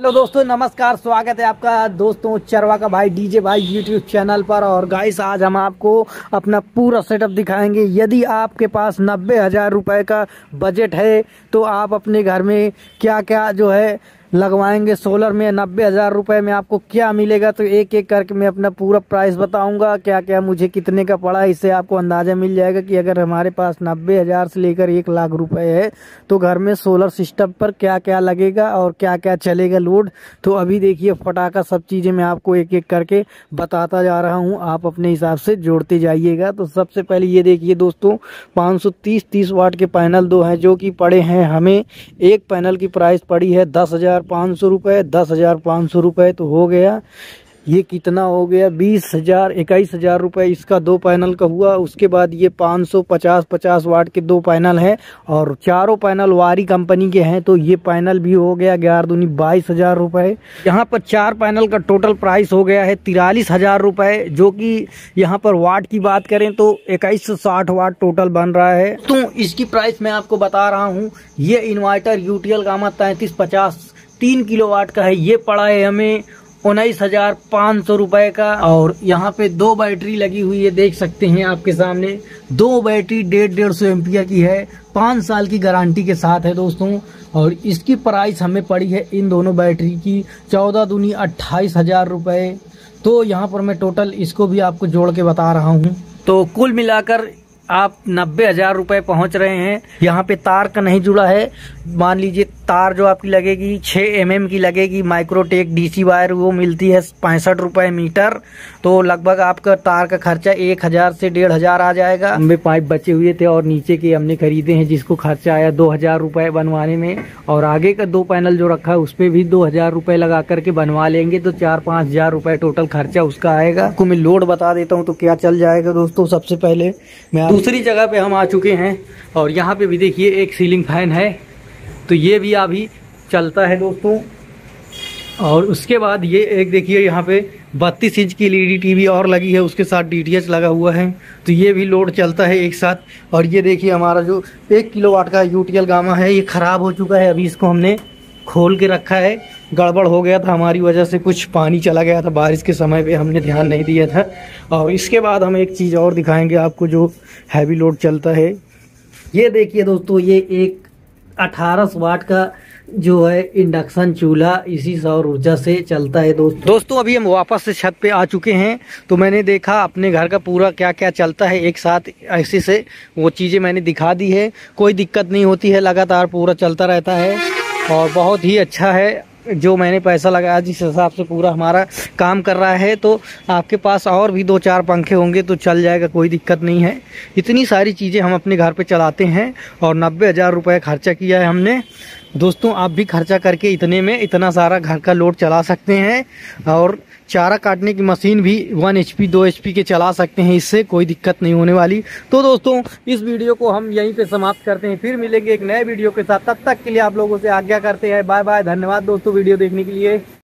Hello दोस्तों, नमस्कार, स्वागत है आपका दोस्तों चरवा का भाई डीजे भाई यूट्यूब चैनल पर। और गाइस आज हम आपको अपना पूरा सेटअप दिखाएँगे। यदि आपके पास नब्बे हज़ार रुपये का बजट है तो आप अपने घर में क्या क्या जो है लगवाएँगे सोलर में, नब्बे हज़ार रुपये में आपको क्या मिलेगा? तो एक एक करके मैं अपना पूरा प्राइस बताऊँगा क्या क्या मुझे कितने का पड़ा, इससे आपको अंदाज़ा मिल जाएगा कि अगर हमारे पास नब्बे हज़ार से लेकर एक लाख रुपए है तो घर में सोलर सिस्टम पर क्या क्या लगेगा और क्या क्या चलेगा लोड तो अभी देखिए, फटाका सब चीज़ें मैं आपको एक एक करके बताता जा रहा हूँ, आप अपने हिसाब से जोड़ते जाइएगा। तो सबसे पहले ये देखिए दोस्तों, पाँच सौ तीस वाट के पैनल दो हैं, जो कि पड़े हैं हमें। एक पैनल की प्राइस पड़ी है दस हज़ार हज़ार पाँच सौ रुपये दस हज़ार पाँच सौ रुपये तो हो गया। ये कितना हो गया? बीस हज़ार, इक्कीस हज़ार रुपये इसका दो पैनल का हुआ। उसके बाद ये पाँच सौ पचास पचास वाट के दो पैनल हैं और चारों पैनल वारी कंपनी के हैं तो ये पैनल भी हो गया ग्यारह दूनी बाईस हज़ार रुपये यहाँ पर चार पैनल का टोटल प्राइस हो गया है तिरालीस हज़ार रुपये जो कि यहाँ पर वाट की बात करें तो इक्कीस सौ साठ वाट टोटल बन रहा है। तो इसकी प्राइस मैं आपको बता रहा हूँ। ये इन्वर्टर यूटीएल का मत तैंतीस पचास तीन किलो वाट का है, ये पड़ा है हमें उन्नीस हज़ार पाँच सौ रुपए का। और यहाँ पे दो बैटरी लगी हुई है, देख सकते हैं आपके सामने। दो बैटरी डेढ़ डेढ़ सौ एम्पियर की है, पाँच साल की गारंटी के साथ है दोस्तों। और इसकी प्राइस हमें पड़ी है इन दोनों बैटरी की, चौदह दूनी अट्ठाईस हज़ार रुपये तो यहाँ पर मैं टोटल इसको भी आपको जोड़ के बता रहा हूँ। तो कुल मिलाकर आप नब्बे हज़ार रुपए पहुँच रहे हैं यहाँ पे तार का नहीं जुड़ा है। मान लीजिए तार जो आपकी लगेगी छः एम mm की लगेगी माइक्रोटेक डीसी वायर वो मिलती है पैंसठ रुपए मीटर तो लगभग आपका तार का खर्चा एक हज़ार से डेढ़ हज़ार आ जाएगा। हमें पाइप बचे हुए थे और नीचे के हमने खरीदे हैं जिसको खर्चा आया दो हज़ार रुपए बनवाने में और आगे का दो पैनल जो रखा है उस पर भी दो हज़ार रुपए लगा करके बनवा लेंगे तो चार पाँच हज़ार रुपए टोटल खर्चा उसका आएगा। आपको मैं लोड बता देता हूँ तो क्या चल जाएगा दोस्तों? सबसे पहले मैं दूसरी जगह पे हम आ चुके हैं और यहाँ पे भी देखिए एक सीलिंग फ़ैन है। तो ये भी अभी चलता है दोस्तों। और उसके बाद ये एक देखिए यहाँ पे बत्तीस इंच की एलईडी टीवी और लगी है, उसके साथ डीटीएच लगा हुआ है। तो ये भी लोड चलता है एक साथ। और ये देखिए हमारा जो एक किलो वाट का यूटीएल गामा है, ये ख़राब हो चुका है अभी इसको हमने खोल के रखा है। गड़बड़ हो गया था, हमारी वजह से कुछ पानी चला गया था, बारिश के समय पे हमने ध्यान नहीं दिया था। और इसके बाद हम एक चीज़ और दिखाएँगे आपको जो हैवी लोड चलता है। ये देखिए दोस्तों, ये एक 18 वाट का जो है इंडक्शन चूल्हा इसी सौर ऊर्जा से चलता है दोस्तों। दोस्तों, अभी हम वापस से छत पे आ चुके हैं। तो मैंने देखा अपने घर का पूरा क्या क्या चलता है एक साथ ऐसे से, वो चीज़ें मैंने दिखा दी है। कोई दिक्कत नहीं होती है, लगातार पूरा चलता रहता है। और बहुत ही अच्छा है जो मैंने पैसा लगाया, जिस हिसाब से पूरा हमारा काम कर रहा है। तो आपके पास और भी दो चार पंखे होंगे तो चल जाएगा, कोई दिक्कत नहीं है। इतनी सारी चीज़ें हम अपने घर पे चलाते हैं और नब्बे हज़ार रुपये खर्चा किया है हमने। दोस्तों, आप भी खर्चा करके इतने में इतना सारा घर का लोड चला सकते हैं और चारा काटने की मशीन भी वन एच पी, दो एच पी के चला सकते हैं, इससे कोई दिक्कत नहीं होने वाली। तो दोस्तों, इस वीडियो को हम यहीं पे समाप्त करते हैं। फिर मिलेंगे एक नए वीडियो के साथ। तब तक के लिए आप लोगों से आज्ञा करते हैं। बाय बाय धन्यवाद दोस्तों वीडियो देखने के लिए।